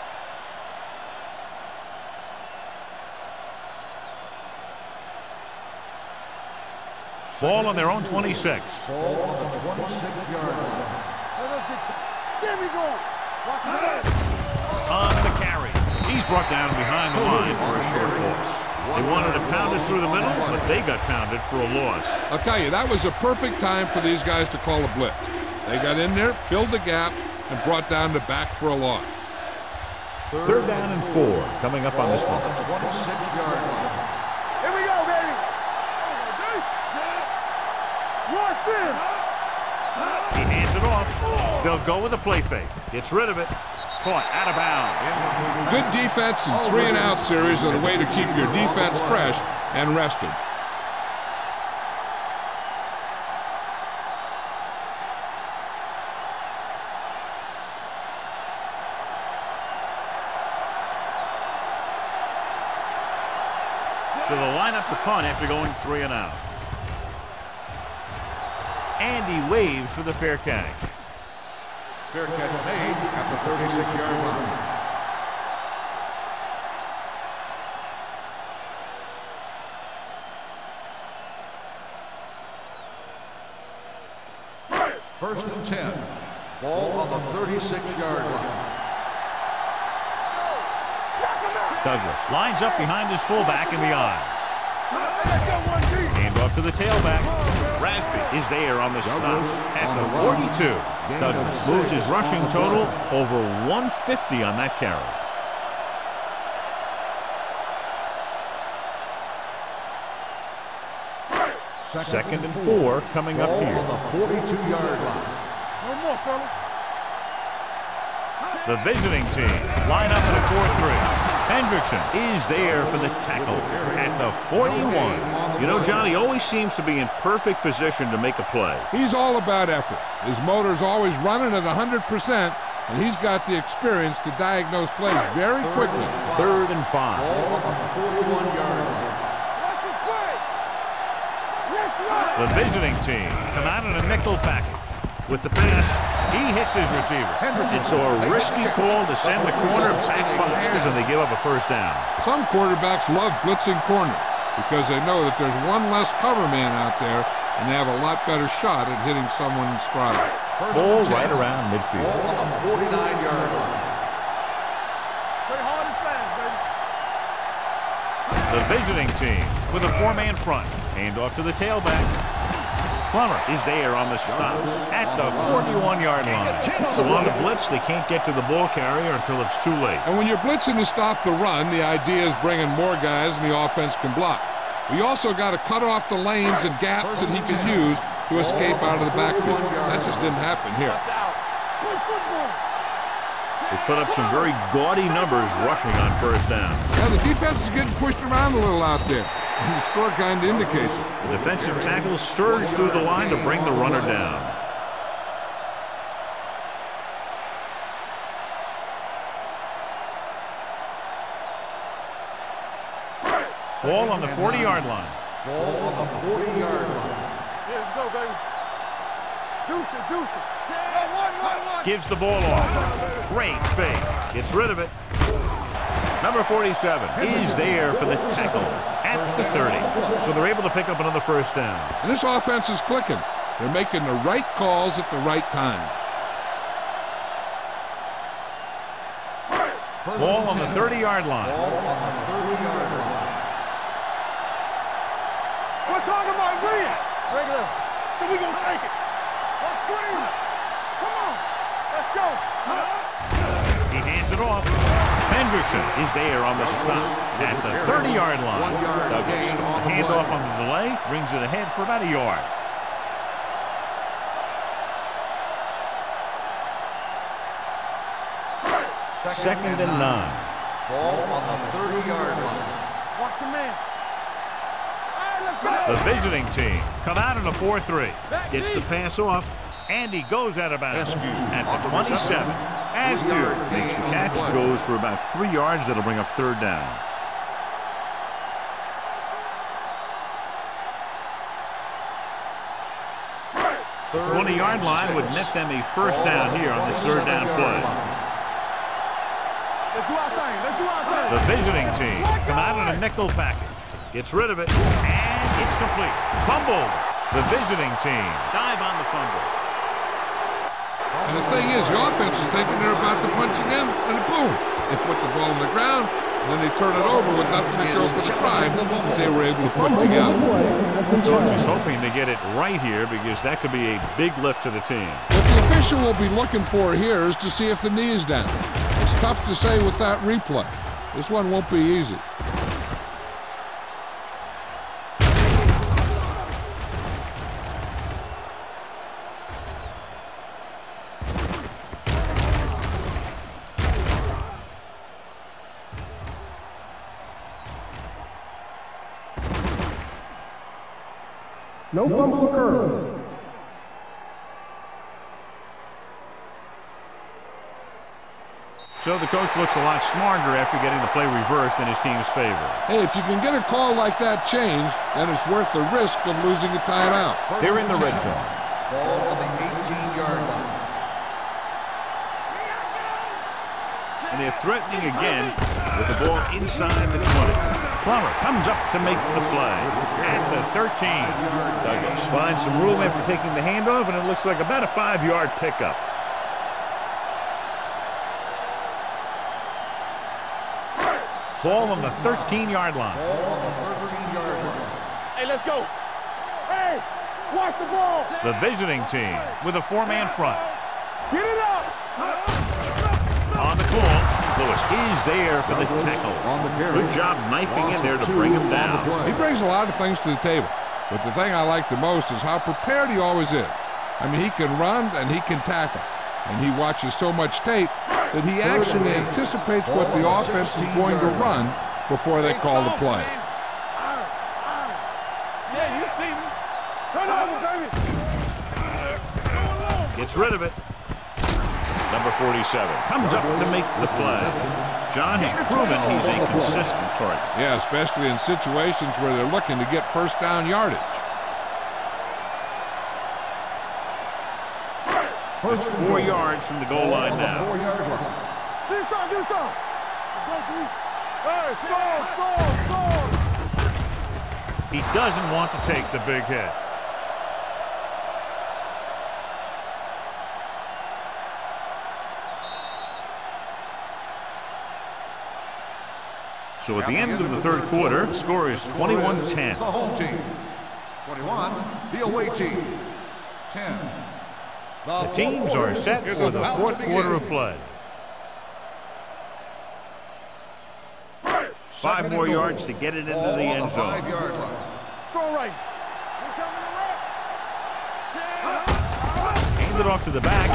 Ball on their own 26. Ball on the 26-yard line. Let us get brought down behind the line for a short loss. They wanted to pound it through the middle, but they got pounded for a loss. I'll tell you, that was a perfect time for these guys to call a blitz. They got in there, filled the gap, and brought down the back for a loss. Third down and four coming up on this one. the 26-yard line. Here we go, baby. Watch this. He hands it off. They'll go with a play fake. Gets rid of it. Caught out of bounds. Good defense and three and out series are the way to keep your defense fresh and rested. So they'll line up the punt after going three and out. And he waves for the fair catch. Fair catch made at the 36-yard line. First and 10. Ball on the 36-yard line. Douglas lines up behind his fullback in the I. Hand off to the tailback. Rasby is there on the stop at the 42. Douglas moves his rushing total over 150 on that carry. Second and four coming up here. on the 42-yard line. No more, fellas. The visiting team line up in a 4-3. Hendrickson is there for the tackle at the 41. You know, Johnny always seems to be in perfect position to make a play. He's all about effort. His motor's always running at 100%, and he's got the experience to diagnose plays very quickly. Third and five. Ball on the 41-yard line. Watch it play. Let's run. The visiting team come out in a nickel package. With the pass, he hits his receiver. And so a risky call to send the corner back fires, and they give up a first down. Some quarterbacks love blitzing corners because they know that there's one less cover man out there, and they have a lot better shot at hitting someone in stride. First Ball right around midfield. Ball on the 49-yard line. Play hard and fast, baby. The visiting team with a four-man front. Hand off to the tailback. Plummer is there on the stop at the 41-yard line. So on the blitz, they can't get to the ball carrier until it's too late. And when you're blitzing to stop the run, the idea is bringing more guys and the offense can block. We also got to cut off the lanes and gaps that he can use to escape out of the backfield. That just didn't happen here. Play football. They put up some very gaudy numbers rushing on first down. Yeah, the defense is getting pushed around a little out there. And the score kind of indicates it. The defensive tackle surged through the line to bring the runner down. Ball on the 40-yard line. Ball on the 40-yard line. Yeah, let's go, baby. Deuce it, deuce it. One, one, one, one. Gives the ball off. Great fake. Gets rid of it. Number 47 is there for the tackle at the 30. So they're able to pick up another first down. And this offense is clicking. They're making the right calls at the right time. First Ball on the 30-yard line. Ball on the 30-yard line. We're talking about Rhea. Regular. So we gonna take it. Let's scream. Come on. Let's go. He hands it off. Hendrickson is there on the stop at the 30-yard line. Douglas gain gets the handoff on the delay, brings it ahead for about a yard. Second and nine. Ball on the 30-yard line. Watch your man. All right, let's go. The visiting team come out in a 4-3. Gets the pass off, and he goes out of bounds at the 27. Askew makes the catch, goes for about three yards. That'll bring up third down. Third 20-yard and line would six. net them a first down here on this third down play. line. Let's do our thing. Let's do our thing. The visiting team come out in a nickel package. Gets rid of it, and it's complete. Fumbled. The visiting team dive on the fumble. And the thing is, the offense is thinking they're about to punch again, and boom, they put the ball on the ground, and then they turn it over with nothing to show for the drive that they were able to put Fumble on the together. play has been Coach is hoping they get it right here because that could be a big lift to the team. What the official will be looking for here is to see if the knee is down. It's tough to say with that replay. This one won't be easy. No fumble occurred. So the coach looks a lot smarter after getting the play reversed in his team's favor. Hey, if you can get a call like that changed, then it's worth the risk of losing a timeout. First They're in the red 10. zone. Ball on the 18-yard line. And they're threatening again with the ball inside the 20. Plummer comes up to make the play at the 13. Douglas finds some room after taking the handoff, and it looks like about a five-yard pickup. Ball on the 13-yard line. Hey, let's go. Hey, watch the ball. The visiting team with a four-man front. Get it up. On the call, Lewis is there for the tackle. On the carry. Good job knifing in there to bring him on the down. play. He brings a lot of things to the table. But the thing I like the most is how prepared he always is. I mean, he can run and he can tackle. And he watches so much tape that he actually anticipates what the offense is going to run before they call the play. Yeah, you see me. Turn over, baby. Gets rid of it. Number 47 comes up to make the play. John has proven he's a consistent target. Yeah, especially in situations where they're looking to get first down yardage. Just four yards from the goal line now. Four-yard line. Get inside, get inside. Let's go, D. Hey, score, score, score. He doesn't want to take the big hit. So at the end of the third quarter, the score is 21-10. The home team. 21, the away team. 10. The teams are set for the fourth quarter of play. Five more yards to get it into the end the zone. five-yard line. Score right. Hand it off to the back.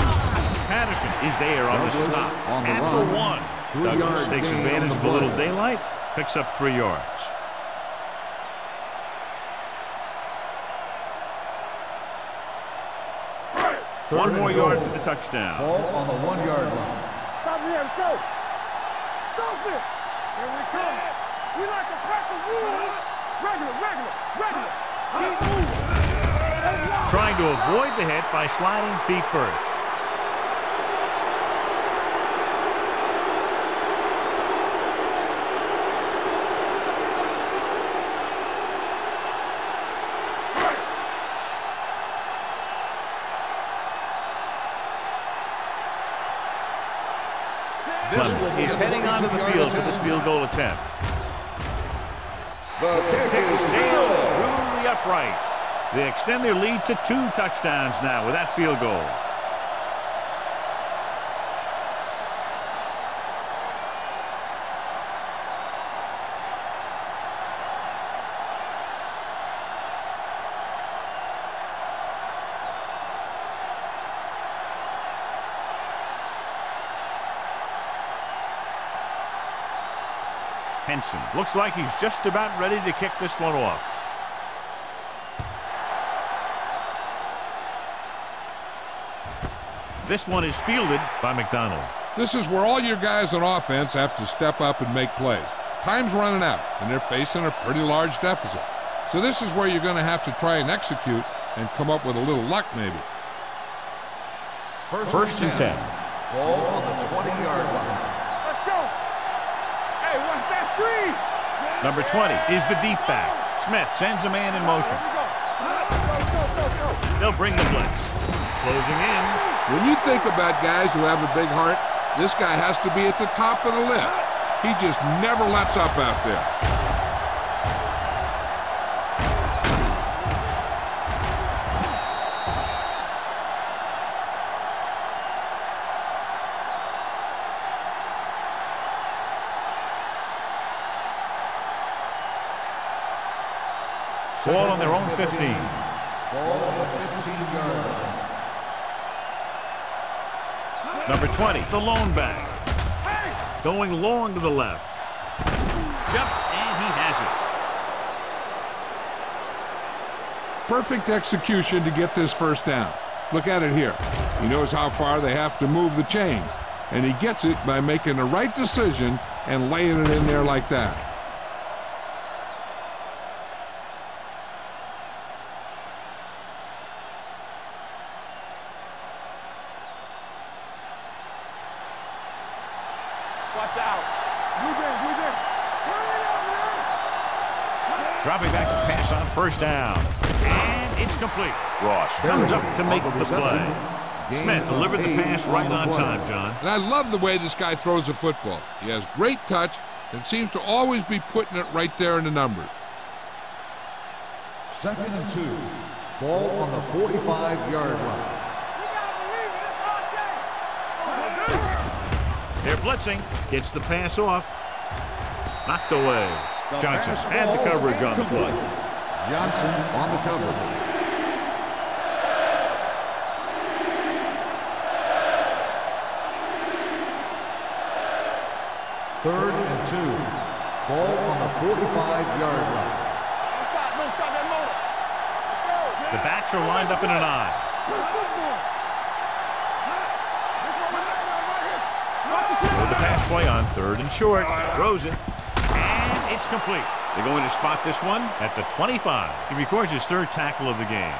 Patterson is there on the stop. on the At the one. Douglas takes advantage of a little daylight, picks up three yards. One more yard for the touchdown. Ball on the one-yard line. Stop it here, let's go. Stop it. Here we come. We like to crack the rules. Regular, regular, regular. Keep moving. Trying to avoid the hit by sliding feet first. Be is heading onto the field for this field goal attempt. The Kick sails through the uprights. They extend their lead to two touchdowns now with that field goal. Henson looks like he's just about ready to kick this one off. This one is fielded by McDonald. This is where all your guys on offense have to step up and make plays. Time's running out, and they're facing a pretty large deficit. So this is where you're going to have to try and execute and come up with a little luck maybe. First and 10. Ball on the 20-yard line. Screen. Number 20 is the deep back. Smith sends a man in motion. They'll bring the blitz. Closing in. When you think about guys who have a big heart, this guy has to be at the top of the list. He just never lets up out there. 20, the lone back. Going long to the left. Jumps and he has it. Perfect execution to get this first down. Look at it here. He knows how far they have to move the chain, and he gets it by making the right decision and laying it in there like that. Watch out. Move in, move in. Dropping back to pass on first down. And it's complete. Ross comes up to make the play. Smith delivered the pass right on time, John. And I love the way this guy throws the football. He has great touch and seems to always be putting it right there in the numbers. Second and two. Ball on the 45-yard line. They're blitzing. Gets the pass off. Knocked away. Johnson had the coverage on the play. Johnson on the cover. Third and two. Ball on the 45-yard line. The backs are lined up in an I. With the pass play on third and short. Throws it. And it's complete. They're going to spot this one at the 25. He records his third tackle of the game.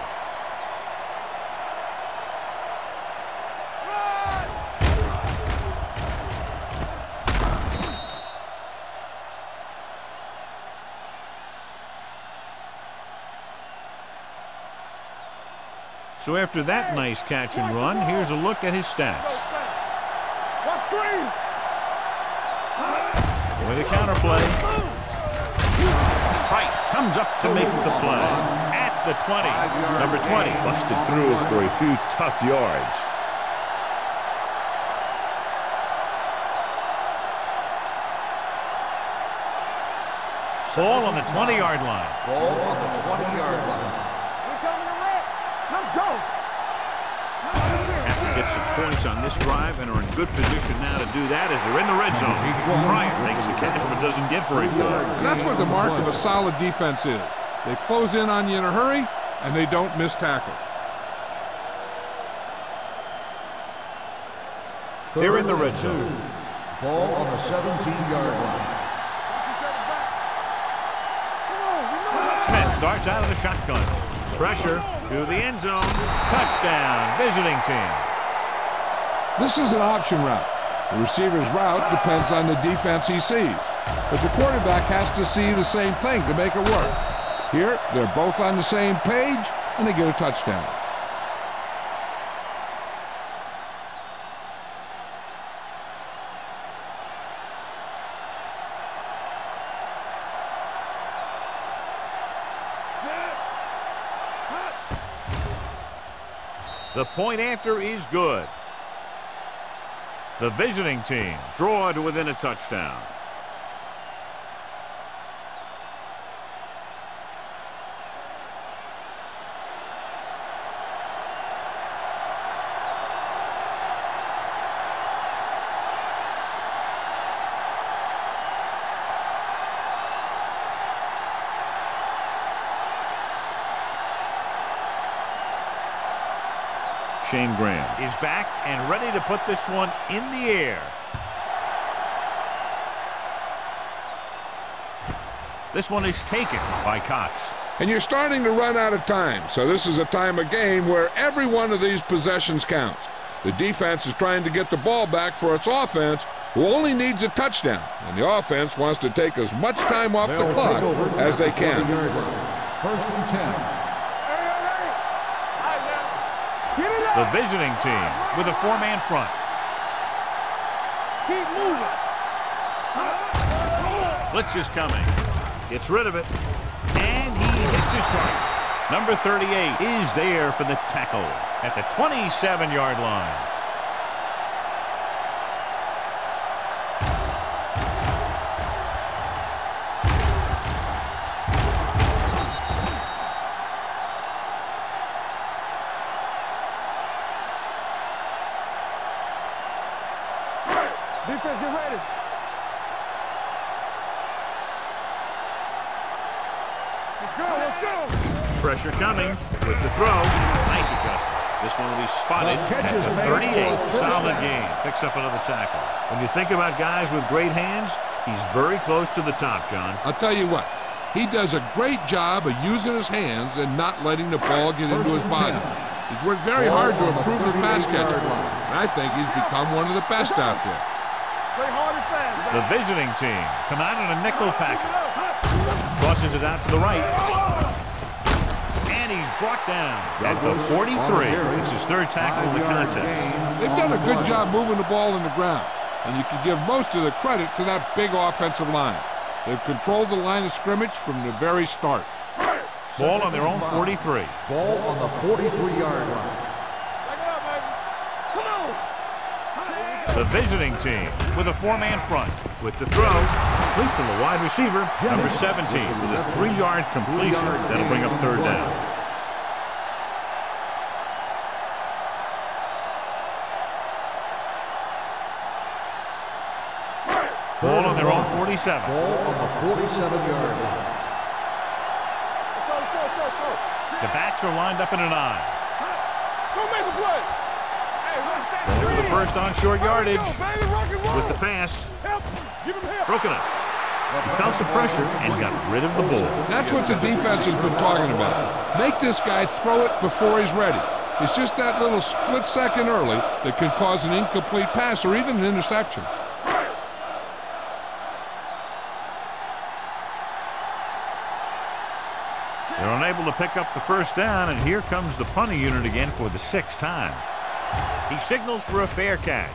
So after that nice catch and run, here's a look at his stats. With a counter play. Price comes up to make the play. At the 20. Number 20 busted through for a few tough yards. Ball on the 20-yard line. Ball on the 20-yard line. Have to some points on this drive and are in good position now to do that as they're in the red zone. Bryant makes the catch but doesn't get very far. And that's what the mark of a solid defense is. They close in on you in a hurry, and they don't miss tackle. They're in the red zone. Ball on the 17-yard line. Smith starts out of the shotgun. Pressure to the end zone. Touchdown, visiting team. This is an option route. The receiver's route depends on the defense he sees. But the quarterback has to see the same thing to make it work. Here, they're both on the same page, and they get a touchdown. The point after is good. The visiting team draw to within a touchdown. Shane Graham is back and ready to put this one in the air. This one is taken by Cox. And you're starting to run out of time, so this is a time of game where every one of these possessions counts. The defense is trying to get the ball back for its offense, who only needs a touchdown, and the offense wants to take as much time off the They'll clock as they can. First and 10. The visiting team with a four-man front. Keep moving. Blitz is coming. Gets rid of it. And he hits his target. Number 38 is there for the tackle at the 27-yard line. When you think about guys with great hands, he's very close to the top, John. I'll tell you what, he does a great job of using his hands and not letting the ball get into his body. 10. He's worked very Ball hard to improve his pass 38-yard catching, and I think he's become one of the best out there. Play hard and fast. The visiting team come out in a nickel package. Crosses it out to the right. And he's brought down at the 43. It's his third tackle in the contest. They've done a good job moving the ball in the ground, and you can give most of the credit to that big offensive line. They've controlled the line of scrimmage from the very start. Ball on their own 43. Ball on the 43-yard line. Back it up, baby. Come on. The visiting team with a four-man front. With the throw, complete to the wide receiver, number 17, with a three-yard completion. That'll bring up third down. 47. Ball on the 47-yard line. The backs are lined up in an I. Go make a play. Hey, watch that Going for the first on short yardage Go, baby, rock and roll. with the pass. Help. Give him help. Broken up. He felt the pressure and got rid of the ball. That's what the defense has been talking about. Make this guy throw it before he's ready. It's just that little split second early that can cause an incomplete pass or even an interception. Pick up the first down, and here comes the punting unit again for the sixth time. He signals for a fair catch.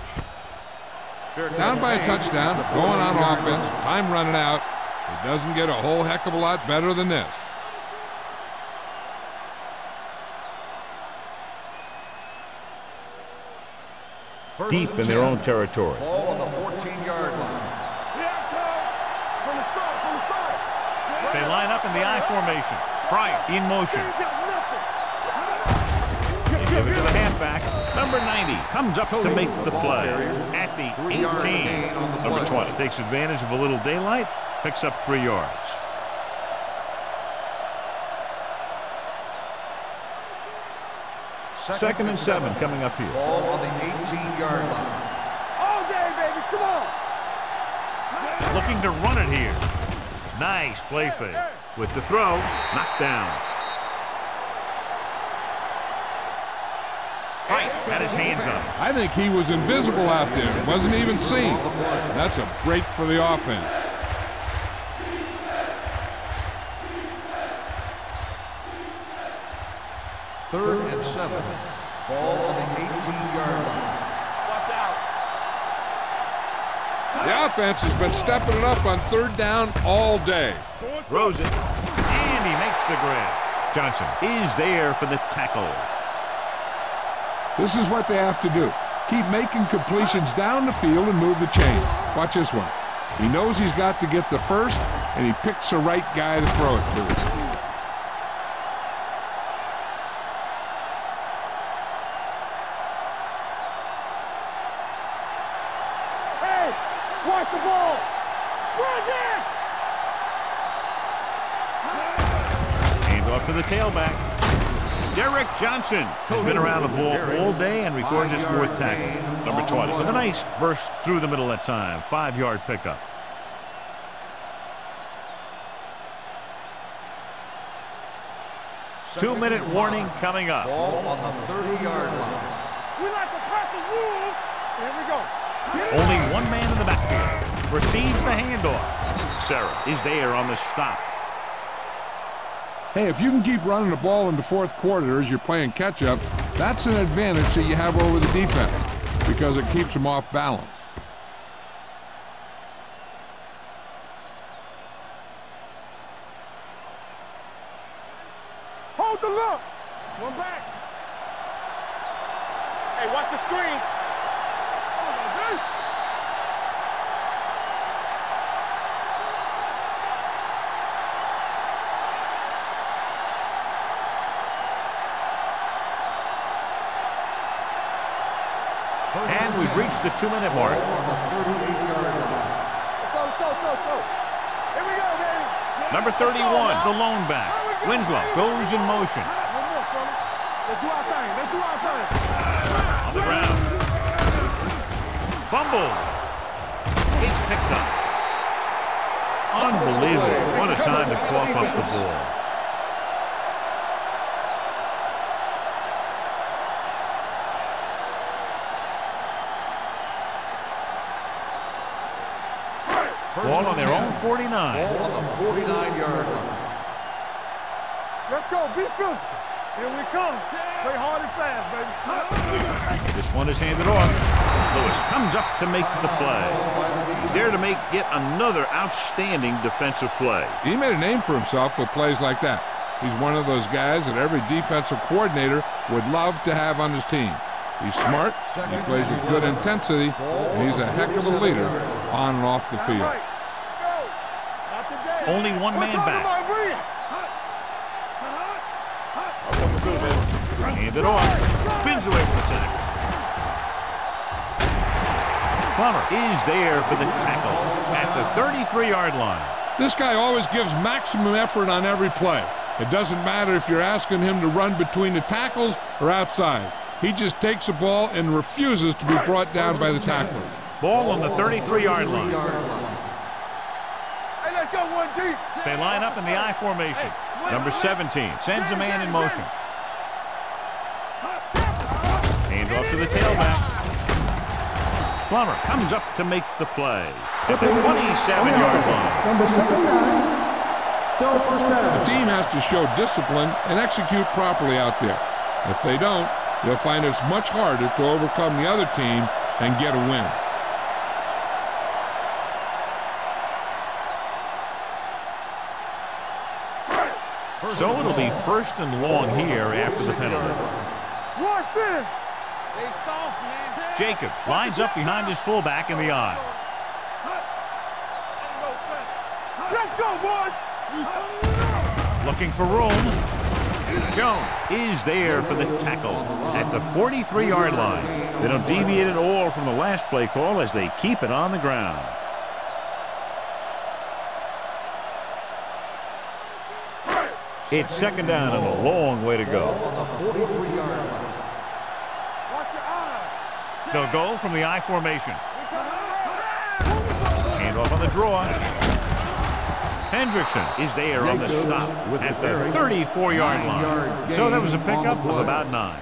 Down by a touchdown, going on offense, time running out. It doesn't get a whole heck of a lot better than this. First Deep and in their own territory. Ball on the 14-yard line. Here I come. From the start, from the start. They line up in the I formation. Bryant in motion. Ain't got nothing. They give it to the halfback. Number 90 comes up to make the play at the 18. gain on the Number 20 takes advantage of a little daylight, picks up three yards. Second and seven coming up here. Ball on the 18-yard line. All day, baby. Come on. Looking to run it here. Nice play fake. With the throw, knocked down. Right, had his hands up. I think he was invisible out there. Wasn't even seen. That's a break for the offense. Third and seven. Ball on the 18-yard line. Watch out. The offense has been stepping it up on third down all day. Throws it, and he makes the grab. Johnson is there for the tackle. This is what they have to do. Keep making completions down the field and move the chains. Watch this one. He knows he's got to get the first, and he picks the right guy to throw it to. Derek Johnson has been around the ball all day and records his fourth tackle. Number 20 with a nice burst through the middle that time. Five-yard pickup. Two-minute warning coming up. Ball on the 30-yard line. We like to practice rules. Here we go. Only one man in the backfield. Receives the handoff. Sarah is there on the stop. Hey, if you can keep running the ball in the fourth quarter as you're playing catch-up, that's an advantage that you have over the defense because it keeps them off balance. Hold the look. One back. Hey, watch the screen. And we've reached the two-minute mark. Ball on the 38-yard line. Let's go, let's go, let's go, let's go. Here two-minute mark. Number 31, the lone back. Winslow goes in motion. On the ground. Fumble. It's picked up. Unbelievable. What a time to cough up the ball. Ball on their own 49. Ball on the 49-yard line. Let's go. Be physical. Here we come. Play hard and fast, baby. This one is handed off. Lewis comes up to make the play. He's there to make yet another outstanding defensive play. He made a name for himself with plays like that. He's one of those guys that every defensive coordinator would love to have on his team. He's smart, he plays with good intensity, and he's a heck of a leader on and off the field. Right. Let's go. Not today. Only one man back. Reed. Handed off. Spins away from the tackle. Plummer is there for the tackle at the 33-yard line. This guy always gives maximum effort on every play. It doesn't matter if you're asking him to run between the tackles or outside. He just takes the ball and refuses to be brought down by the tackler. Ball on the 33-yard line. Hey, let's go one deep. They line up in the I formation. Number 17 sends a man in motion. Hand off to the tailback. Plummer comes up to make the play at the 27-yard line. Number 79. Still a first The team has to show discipline and execute properly out there. If they don't, they'll find it's much harder to overcome the other team and get a win. So it'll be first and long here after the penalty. Sin. Jacobs lines up behind his fullback in the I. Let's go, boys. Looking for room. Jones is there for the tackle at the 43-yard line. They don't deviate at all from the last play call as they keep it on the ground. It's second down and a long way to go. They'll go from the I formation. Hand off on the draw. Hendrickson is there on the stop at the 34-yard line. So that was a pickup of about nine.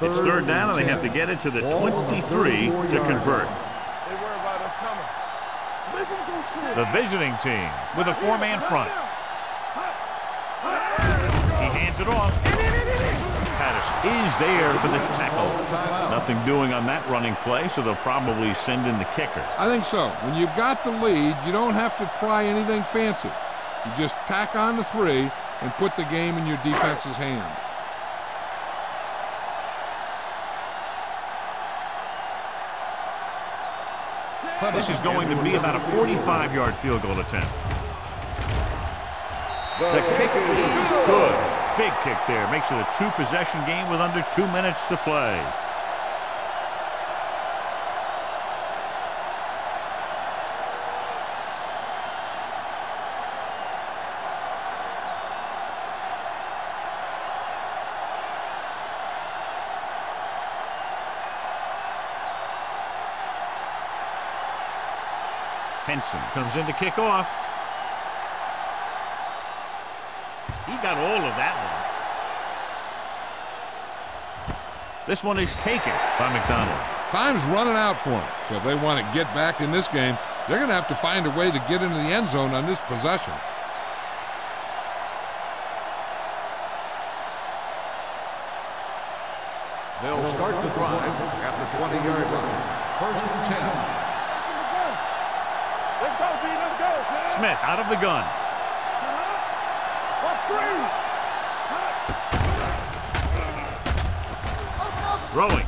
It's third down, and they have to get it to the 23 to convert. They worry about us coming. Make them go shoot. The visiting team with a four-man front. He hands it off. Patterson is there for the tackle. Nothing doing on that running play, so they'll probably send in the kicker. I think so. When you've got the lead, you don't have to try anything fancy. You just tack on the three and put the game in your defense's hands. This is going to be about a 45-yard field goal attempt. The kick is good. Big kick there. Makes it a two-possession game with under two minutes to play. Henson comes in to kick off. He got all of that one. This one is taken by McDonald. Time's running out for them. So if they want to get back in this game, they're going to have to find a way to get into the end zone on this possession. They'll start the drive at the 20-yard line. First and 10. Let's go, B. Let's go. Smith out of the gun. Watch screen. Rowing.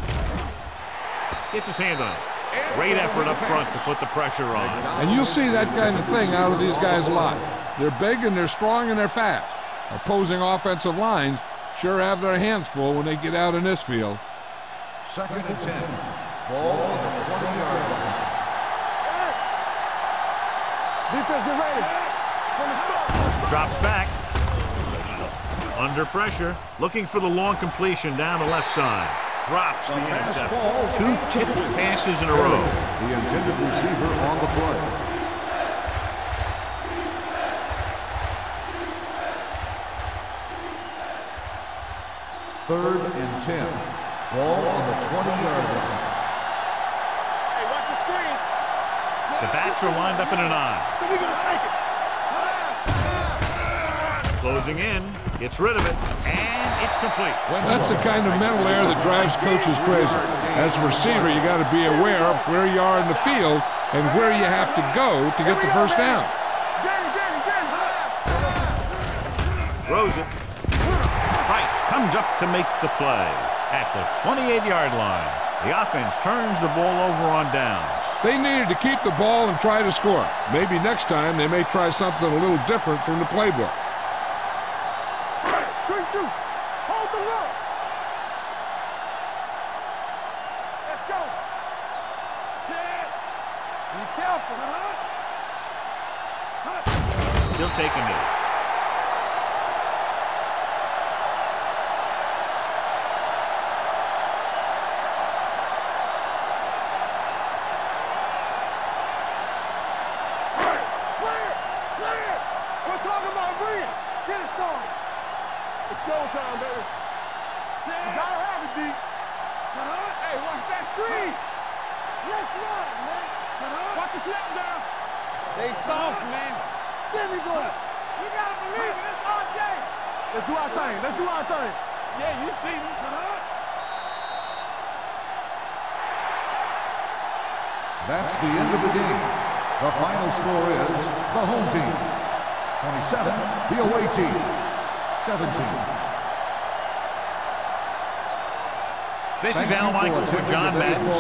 Gets his hand on it. Great effort up front to put the pressure on. And you'll see that kind of thing out of these guys a lot. They're big and they're strong and they're fast. Opposing offensive lines sure have their hands full when they get out in this field. Second and 10. Ball on the 20-yard line. Defense, get ready. The. Drops back. Under pressure. Looking for the long completion down the left side. Drops the interception. Two tipped passes in a row. The intended receiver on the play. Third and 10. Ball on the 20-yard line. Hey, watch the screen. The backs are lined up in an I. So we're going to take it. Closing in, gets rid of it, and it's complete. That's the kind of mental error that drives coaches crazy. As a receiver, you got to be aware of where you are in the field and where you have to go to get the first down. Throws it. Price comes up to make the play at the 28-yard line. The offense turns the ball over on downs. They needed to keep the ball and try to score. Maybe next time they may try something a little different from the playbook. Good shoot. Hold the rope. Let's go. Set. Be careful. He'll take a knee. Play it. Play it. We're talking about brilliant. Get it started. It's showtime, baby. You gotta have it, D. Hey, watch that screen. Let's run, man. Watch the slip down. They soft, man. Let me go. We gotta believe it. It's our day. Let's do our thing. Let's do our thing. Yeah, you see me. That's the end of the game. The final score is the home team 27, the away team 17. This is Thank Al you for Michaels with John Madden